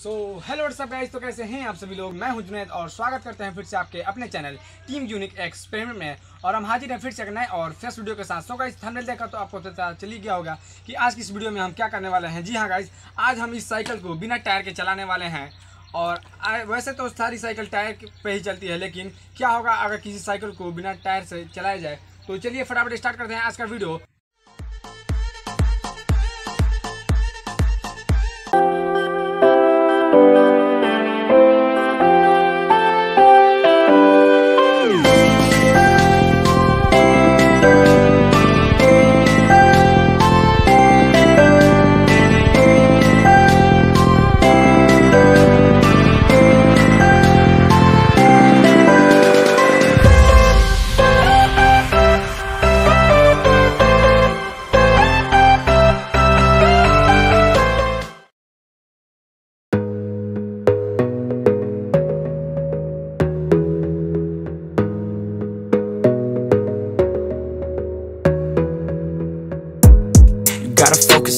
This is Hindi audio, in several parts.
सो हेलो व्हाट्सअप गाइस तो कैसे हैं आप सभी लोग? मैं हूँ जुनैद और स्वागत करते हैं फिर से आपके अपने चैनल टीम यूनिक एक्सपेरिमेंट में। और हम हाजिर हैं फिर से एक नए और फ्रेश वीडियो के साथ। सो गाइस थंबनेल देखा तो आपको पता चली गया होगा कि आज की इस वीडियो में हम क्या करने वाले हैं। जी हाँ गाइस आज हम इस साइकिल को बिना टायर के चलाने वाले हैं। और वैसे तो सारी साइकिल टायर के- पे ही चलती है, लेकिन क्या होगा अगर किसी साइकिल को बिना टायर से चलाया जाए? तो चलिए फटाफट स्टार्ट करते हैं आज का video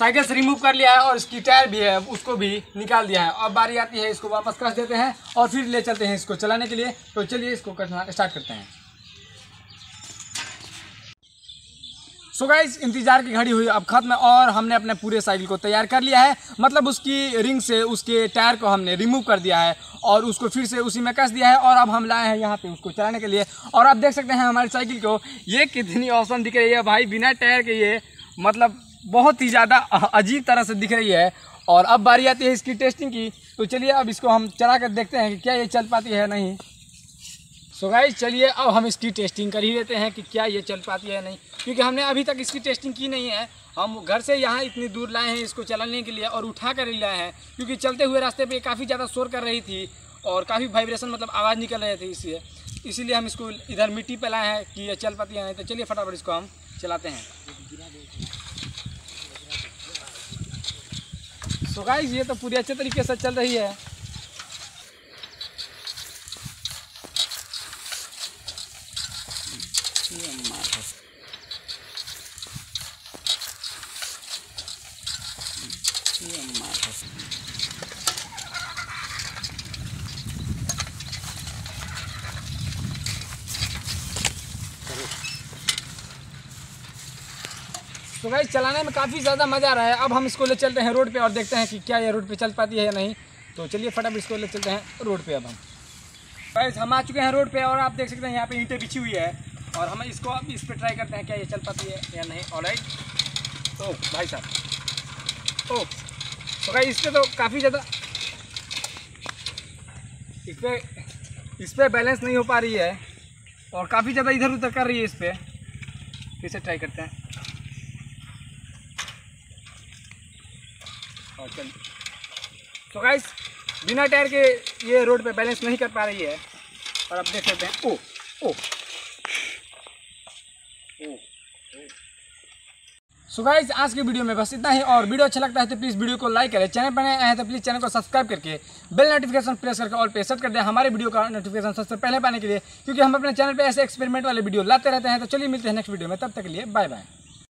साइकिल से रिमूव कर लिया है और इसकी टायर भी है, उसको भी निकाल दिया है। अब बारी आती है इसको वापस कस देते हैं और फिर ले चलते हैं इसको चलाने के लिए। तो चलिए इसको कसना स्टार्ट करते हैं। सो so गाइज़ इंतज़ार की घड़ी हुई अब खत्म और हमने अपने पूरे साइकिल को तैयार कर लिया है। मतलब उसकी रिंग से, उसके टायर को हमने रिमूव कर दिया है और उसको फिर से उसी में कस दिया है और अब हम लाए हैं यहाँ पे उसको चलाने के लिए। और आप देख सकते हैं हमारी साइकिल को, ये कितनी औसम दिख रही है भाई, बिना टायर के ये मतलब बहुत ही ज़्यादा अजीब तरह से दिख रही है। और अब बारी आती है इसकी टेस्टिंग की। तो चलिए अब इसको हम चला कर देखते हैं कि क्या ये चल पाती है नहीं। सो गाइज़ चलिए अब हम इसकी टेस्टिंग कर ही लेते हैं कि क्या ये चल पाती है नहीं। क्योंकि हमने अभी तक इसकी टेस्टिंग की नहीं है। हम घर से यहाँ इतनी दूर लाए हैं इसको चलाने के लिए और उठा कर ही लाए हैं। क्योंकि चलते हुए रास्ते पे काफ़ी ज़्यादा शोर कर रही थी और काफ़ी वाइब्रेशन मतलब आवाज़ निकल रहे थे इसलिए। इसीलिए हम इसको इधर मिट्टी पे लाए हैं कि ये चल पाती है नहीं। तो चलिए फटाफट इसको हम चलाते हैं। सो गाइस ये तो पूरी अच्छे तरीके से चल रही है। तो भाई चलाने में काफ़ी ज़्यादा मज़ा आ रहा है। अब हम इसको ले चलते हैं रोड पे और देखते हैं कि क्या ये रोड पे चल पाती है या नहीं। तो चलिए फटाफट इसको ले चलते हैं रोड पे अब हम। भाई हम आ चुके हैं रोड पे और आप देख सकते हैं यहाँ पे ईंटें बिछी हुई है और हम इसको अब इस पर ट्राई करते हैं क्या ये चल पाती है या नहीं। और राइट ओ भाई साहब, ओ तो भाई इस पर तो काफ़ी ज़्यादा इस पर इस पर बैलेंस नहीं हो पा रही है और काफ़ी ज़्यादा इधर उधर कर रही है इस पर फिर से ट्राई करते हैं। और तो गाइस बिना टायर के ये रोड पे बैलेंस नहीं कर पा रही है। और अब देख सकते हैं। ओ ओ। सो गाइस आज की वीडियो में बस इतना ही। और वीडियो अच्छा लगता है तो प्लीज़ वीडियो को लाइक करें चैनल पर नए आए हैं तो प्लीज़ चैनल को सब्सक्राइब करके बेल नोटिफिकेशन प्रेस करके ऑल पे सेट कर दें हमारे वीडियो का नोटिफिकेशन सबसे पहले पाने के लिए। क्योंकि हम अपने चैनल पे ऐसे एक्सपेरिमेंट वाले वीडियो लाते रहते हैं। तो चलिए मिलते हैं नेक्स्ट वीडियो में। तब तक के लिए बाय बाय